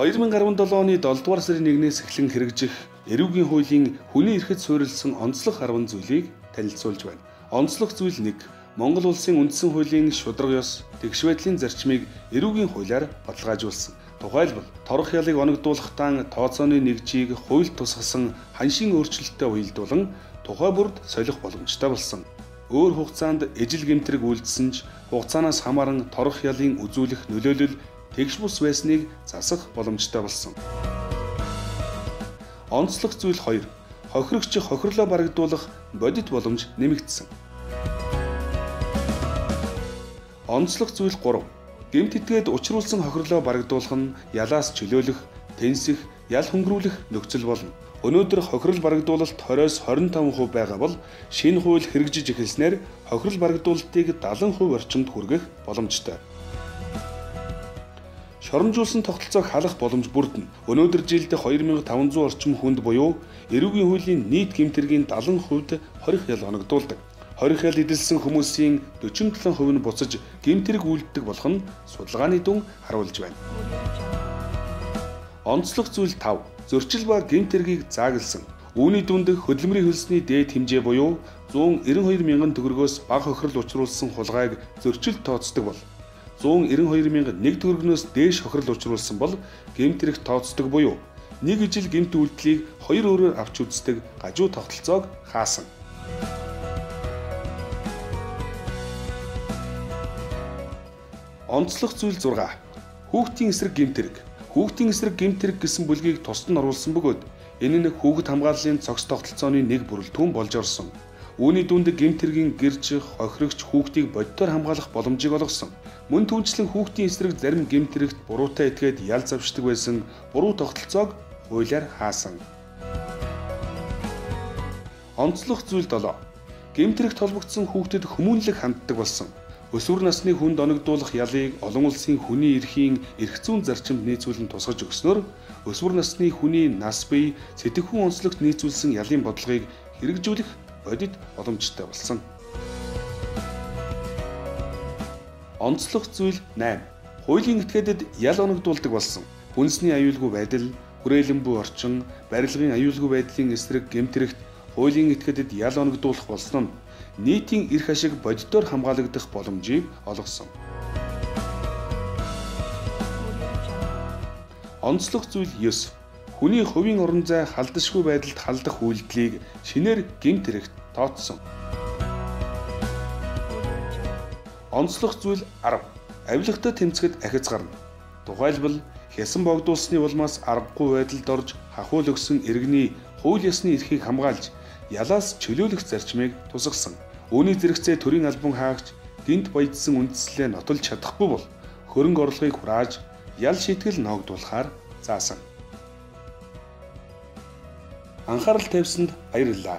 2017 оны 7 дугаар сарын 1-ээс эхлэн хэрэгжих эрүүгийн хуулийн хүний эрхэд суурилсан онцлог 10 зүйлийг танилцуулж байна. Онцлог зүйл 1. Монгол улсын үндсэн хуулийн шударга ёс, тэгш байдлын зарчмыг эрүүгийн хуулиар баталгаажуулсан. Тухайлбал торох ялыг оногдуулахдаа тооцооны нэгжийг хуульд тусгасан ханшийн өөрчлөлтөд уялдуулан тухай бүрд солих боломжтой болсон. Өөр хугацаанд ижил гэмтрэг үйлдсэн ч хугацаанаас хамааран торох ялын үзүүлэх нөлөөлөл тэгш бус байсныг засах боломжтой болсон. Онцлог зүйл 2. Хохирогч хохирлоо барагдуулах бодит боломж нэмэгдсэн. Онцлог зүйл 3. Гэмт итгээд учруулсан хохирлоо барагдуулах нь ялаас чөлөөлөх, тэнсэх, ял хөнгөрүүлэх нөхцөл болно. Өнөөдөр хохирол барагдуулалт 20-с 25% байгаа бол шинэ хууль хэрэгжиж эхэлснээр хохирол барагдуулалтыг 70% орчимд хүргэх боломжтой шоромжуулсан тогтолцоог халах боломж бүрдэнэ. Өнөөдөр жилд 2500 орчим хүнд буюу эрүүгийн хуулийн нийт гэмтэргийн 70% хорих ял оногдуулдаг. Хорих ял эдэлсэн хүмүүсийн 47% нь буцаж гэмтэрэг үйлддэг болох нь судалгааны дүн харуулж байна. Онцлог зүйл 5. Зөрчил ба гэмтэргийг заагласан. Үүний дүнд хөдөлмөрийн хөлсний дээд хэмжээ буюу 192 мянган төгрөгөөс бага хохирол учруулсан хулгайг зөрчил тооцдог бол 192 мянга нэг төгрөгнөөс дээш хохирол учруулсан бол гэмт хэрэг тооцдог буюу нэг ижил гэмт үйлдэлийг хоёр өөрөөр авч үздэг гажуу тогтолцоог хаасан. Онцлог зүйл 6. Хүүхдийн эсрэг гэмт хэрэг. Хүүхдийн эсрэг гэмт хэрэг гэсэн бүлгийг тусад нь оруулсан бөгөөд энэ нь хүүхэд хамгааллын цогц тогтолцооны нэг бүрэлдэхүүн болж орсон. Үүний дүнд гэмт хэргийн гэрж хохирогч хүүхдийг боддоор хамгаалах боломжийг олгосон. Мөн түнчлэн хүүхдийн эсрэг зарим гэмт хэрэгт буруутай этгээд ял завшдаг байсан буруу тогтолцоог хуулиар хаасан. Онцлог зүйл 7. Гэмт хэрэгт холбогдсон хүүхдэд хүмүүнлэг ханддаг болсон. Өсвөр насны хүнд оногдуулах ялыг олон улсын хүний эрхийн эрх зүйн зарчимд нийцүүлэн тусгаж өгснөөр өсвөр насны хүний нас бие сэтгэхүйн онцлогт нийцүүлсэн ялын бодлогыг хэрэгжүүлэх бодит боломжтой болсон. Онцлог зүйл 8. Хуулийн этгээдэд ял оногдуулдаг болсон. Үндэсний аюулгүй байдал, хүрээлэн буй орчин, барилгын аюулгүй байдлын эсрэг гэмтрэгт хуулийн этгээдэд ял оногдуулах болсон нь нийтийн эрх ашиг бодитоор хамгаалагдах боломжийг олгосон. Онцлог зүйл 9 хүний хувийн орон зай халдашгүй байдалд халдах үйлдэлийг шинээр гэмт хэрэгт тооцсон. Онцлог зүйл 10. Авилгатай тэмцэхэд ахиц гарна. Тухайлбал хясан богдуулсны улмаас аргагүй байдалд орж хахуул өгсөн иргэний хууль ёсны эрхийг хамгаалж ялаас чөлөөлөх зарчмыг тусгасан. Үүний зэрэгцээ төрийн албан хаагч гинт баяжсан үндслээ нотолж чадахгүй бол хөрөнгө орлогыг хурааж ял шийтгэл ногдуулахаар заасан. Анхаарал тавьсанд баярлалаа.